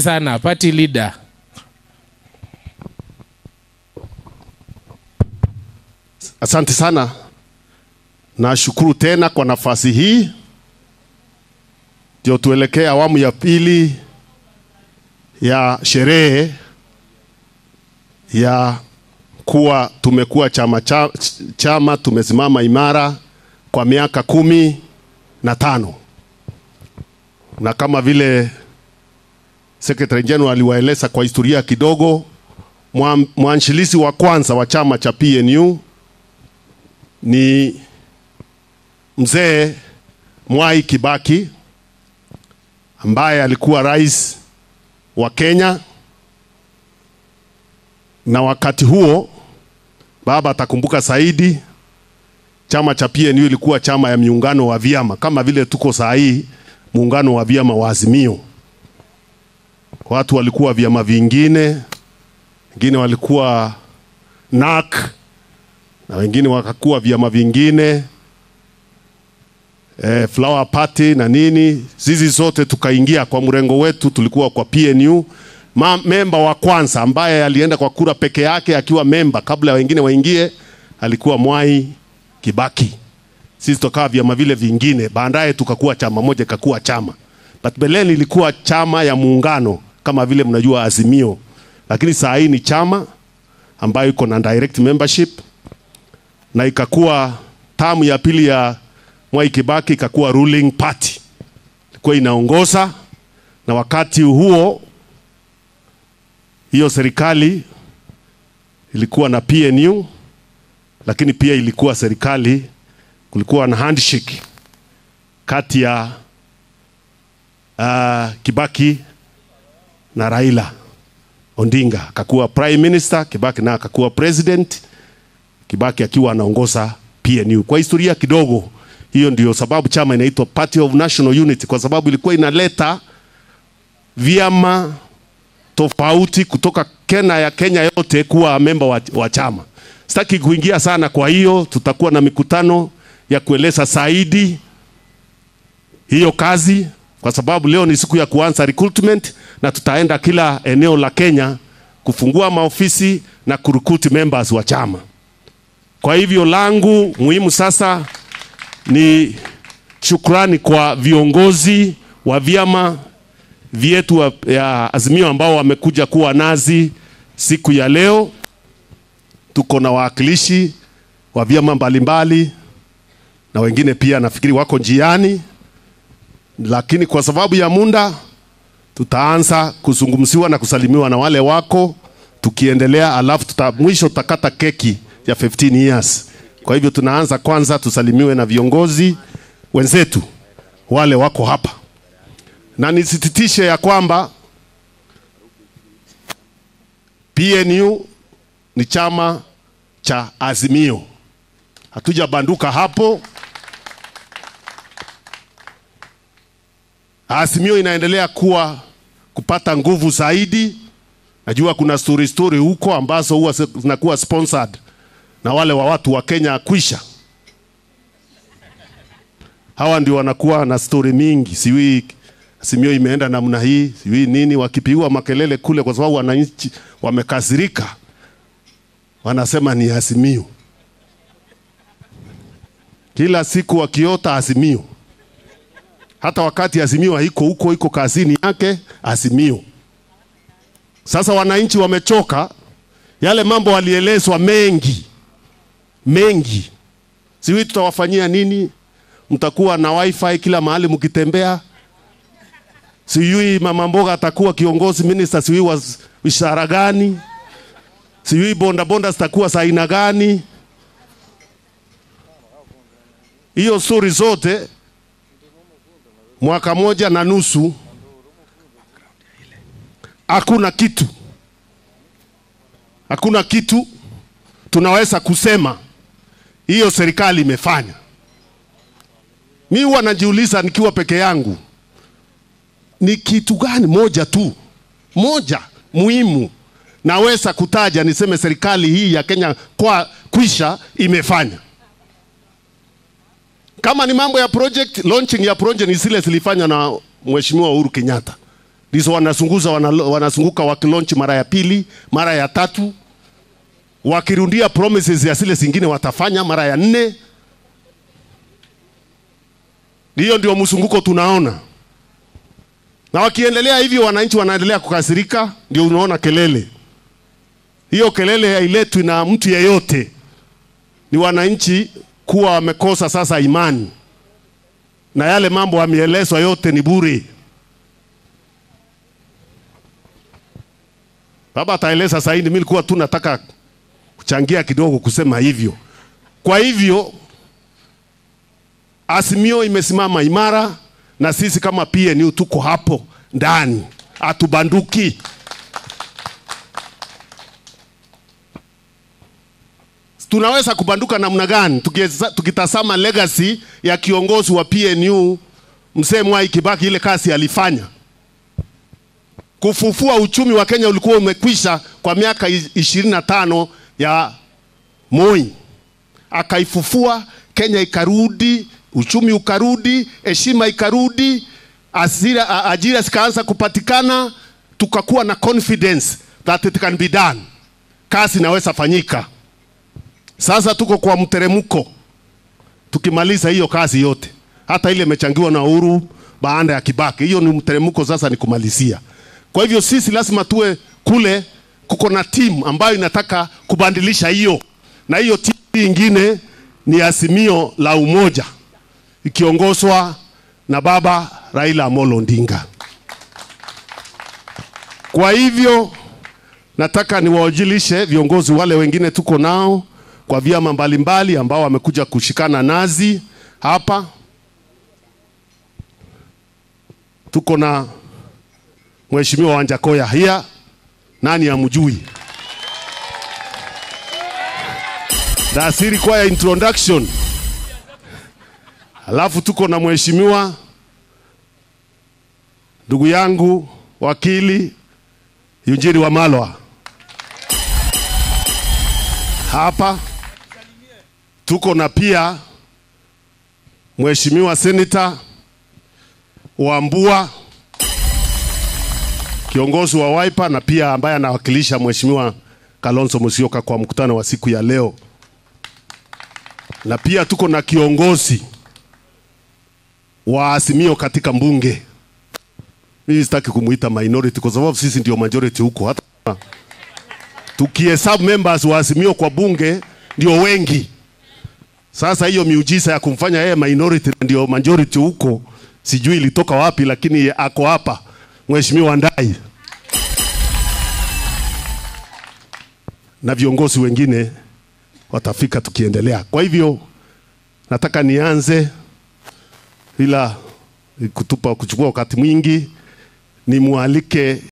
sana party leader. Asante sana, nashukuru tena kwa nafasi hii, ndio tuelekee awamu ya pili ya sherehe ya kuwa tumekuwa chama, cha, chama tumesimama imara kwa miaka kumi na tano. Na kama vile Secretary General aliwaeleza kwa historia kidogo, mwa- mwanzilishi wa kwanza wa chama cha PNU ni mzee Mwai Kibaki ambaye alikuwa rais wa Kenya, na wakati huo baba atakumbuka zaidi, chama cha PNU ilikuwa chama ya miungano wa vyama kama vile tuko saa hii muungano wa vyama wa Azimio. Watu walikuwa vyama vingine, wengine walikuwa NAK na wengine wakakuwa vyama vingine e, Flower Party na nini. Sisi zote tukaingia kwa mrengo wetu, tulikuwa kwa PNU. Ma, memba wa kwanza ambaye alienda kwa kura peke yake akiwa memba kabla ya wengine waingie alikuwa Mwai Kibaki. Sisi tukawa vyama vile vingine, baadaye tukakuwa chama moja, ikakuwa chama but Belen ilikuwa chama ya muungano kama vile mnajua Azimio, lakini saa hii ni chama ambayo iko na direct membership na ikakuwa tamu ya pili ya Mwai Kibaki ikakuwa ruling party, ilikuwa inaongoza, na wakati huo hiyo serikali ilikuwa na PNU, lakini pia ilikuwa serikali, kulikuwa na handshake kati ya uh, Kibaki na Raila Ondinga, akakuwa prime minister, Kibaki na akakuwa president Kibaki akiwa anaongoza PNU. Kwa historia kidogo, hiyo ndio sababu chama inaitwa Party of National Unity, kwa sababu ilikuwa inaleta vyama tofauti kutoka Kenya ya Kenya yote kuwa memba wa, wa chama. Sitaki kuingia sana, kwa hiyo tutakuwa na mikutano ya kueleza zaidi hiyo kazi, kwa sababu leo ni siku ya kuanza recruitment na tutaenda kila eneo la Kenya kufungua maofisi na kurukuti members wa chama. Kwa hivyo langu muhimu sasa ni shukrani kwa viongozi wa vyama vyetu ya Azimio ambao wamekuja kuwa nazi siku ya leo. Tuko na wawakilishi wa vyama mbalimbali na wengine pia nafikiri wako njiani, lakini kwa sababu ya muda tutaanza kuzungumziwa na kusalimiwa na wale wako tukiendelea, alafu tuta, mwisho tutakata keki ya 15 years. Kwa hivyo tunaanza kwanza, tusalimiwe na viongozi wenzetu wale wako hapa, na nisititishe ya kwamba PNU ni chama cha Azimio, hatujabanduka hapo. Azimio inaendelea kuwa kupata nguvu zaidi. Najua kuna story story huko ambazo huwa zinakuwa sponsored na wale wa watu wa Kenya kwisha. Hawa ndio wanakuwa na story mingi, siwi Azimio imeenda namna hii, siwi nini, wakipigiwa makelele kule, kwa sababu wananchi wamekasirika, wanasema ni Azimio. Kila siku wakiota Azimio hata wakati Azimio haiko huko, iko kazini yake Azimio. Sasa wananchi wamechoka, yale mambo walielezwa mengi mengi, sijui tutawafanyia nini. Mtakuwa na wifi kila mahali mkitembea, sijui mama mboga atakuwa kiongozi minister, sijui wa wizara gani, sijui bonda bonda zitakuwa za aina gani. Hiyo stori zote mwaka moja na nusu hakuna kitu, hakuna kitu tunaweza kusema hiyo serikali imefanya. Mi huwa najiuliza nikiwa peke yangu, ni kitu gani moja tu moja muhimu naweza kutaja niseme serikali hii ya Kenya kwa kwisha imefanya kama ni mambo ya project launching ya project ni zile zilifanywa na Mheshimiwa Uhuru Kenyatta ndizo wanazunguza wana, wanazunguka wakilaunch mara ya pili, mara ya tatu, wakirundia promises ya zile zingine watafanya mara ya nne. Hiyo ndio mzunguko tunaona, na wakiendelea hivyo, wananchi wanaendelea kukasirika, ndio unaona kelele hiyo. Kelele hailetwi na mtu yeyote, ni wananchi kuwa wamekosa sasa imani, na yale mambo yameelezwa yote ni bure. Baba ataeleza hivi Mimi nilikuwa tu nataka kuchangia kidogo kusema hivyo. Kwa hivyo Azimio imesimama imara na sisi kama PNU tuko hapo ndani, hatubanduki. Tunaweza kubanduka namna gani? Tukitazama legacy ya kiongozi wa PNU mzee Mwai Kibaki, ile kazi alifanya kufufua uchumi wa Kenya ulikuwa umekwisha kwa miaka ishirini na tano ya Moi, akaifufua Kenya, ikarudi uchumi ukarudi, heshima ikarudi, asira, ajira zikaanza kupatikana, tukakuwa na confidence that it can be done, kazi inaweza fanyika. Sasa tuko kwa mteremko, tukimaliza hiyo kazi yote, hata ile imechangiwa na Uhuru baada ya Kibaki, hiyo ni mteremko, sasa ni kumalizia. Kwa hivyo sisi lazima tuwe kule, kuko na timu ambayo inataka kubadilisha hiyo, na hiyo timu ingine ni Azimio la Umoja ikiongozwa na baba Raila Amolo Odinga. Kwa hivyo nataka niwawajilishe viongozi wale wengine tuko nao kwa vyama mbalimbali ambao wamekuja kushikana nazi hapa. Tuko na Mheshimiwa Wanjakoya hia, nani amjui? That's kwa require introduction. Alafu tuko na mheshimiwa ndugu yangu wakili Yunjiri Wamalwa hapa. Tuko na pia mheshimiwa seneta Wambua kiongozi wa Wiper na pia ambaye anawakilisha mheshimiwa Kalonzo Musyoka kwa mkutano wa siku ya leo, na pia tuko na kiongozi wa Azimio katika mbunge. Mimi sitaki kumuita minority kwa sababu sisi ndio majority huko, hata tukihesabu members wa Azimio kwa bunge ndio wengi. Sasa hiyo miujiza ya kumfanya yeye minority ndio majority huko, sijui ilitoka wapi, lakini ako hapa. Mheshimiwa Ndai. Na viongozi wengine watafika tukiendelea. Kwa hivyo nataka nianze bila kutupa kuchukua wakati mwingi, nimwalike